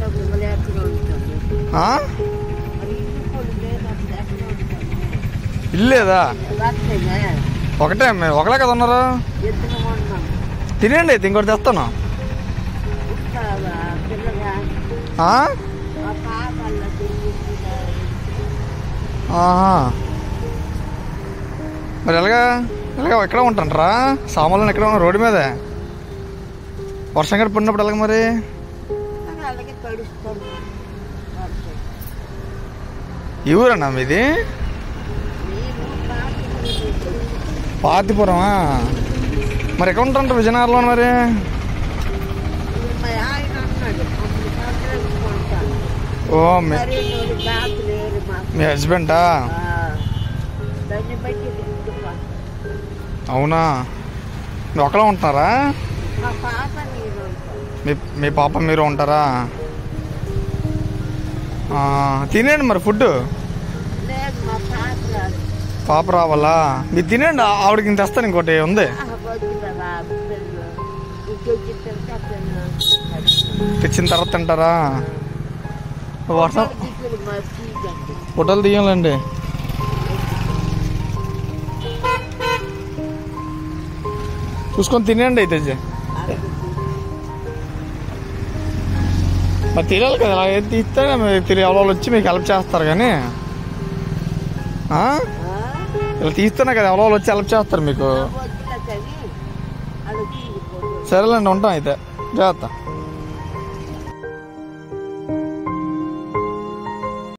ఇల్లేదా? ఇల్లు లేదా ఒకటే మీరు ఒకలే కదా ఉన్నారు? తినండి తినేయండి అయితే ఇంకోటి తెస్తాను. ఆహా. మరి ఎలాగా? ఎలాగా ఎక్కడ ఉంటాంట్రా సామాన్లు ఎక్కడ ఉన్నా రోడ్డు మీదే? వర్షం గడి పడినప్పుడు ఎలాగ మరి? అలాగే తడుస్తాను ఈ ఊరన్నా మీది? పాతిపురమా? మరి ఎక్కడ ఉంటారు విజయనగరంలో మరి? ఓ మీ హస్బెండా? అవునా? ఒకలా ఉంటున్నారా? మా మీ పాప మీరు ఉంటారా? తినేయండి మరి ఫుడ్ పాప రావాలా? మీరు తినేయండి ఆ- ఆవిడకి ఇంత తెస్తాను ఇంకోటి ఉంది. తెచ్చిన తర్వాత తింటారా? వర్షం ఫోటోలు తీయాలండి చూసుకొని తినేయండి అయితే. మరి తెలియాలి కదా ఇలా మీరు తెలియ ఎవరో వచ్చి మీకు హెల్ప్ చేస్తారు కానీ? ఇలా తీస్తేనే కదా ఎవరో వచ్చి హెల్ప్ చేస్తారు మీకు. సరేలేండి ఉంటాం అయితే. జాగ్రత్త.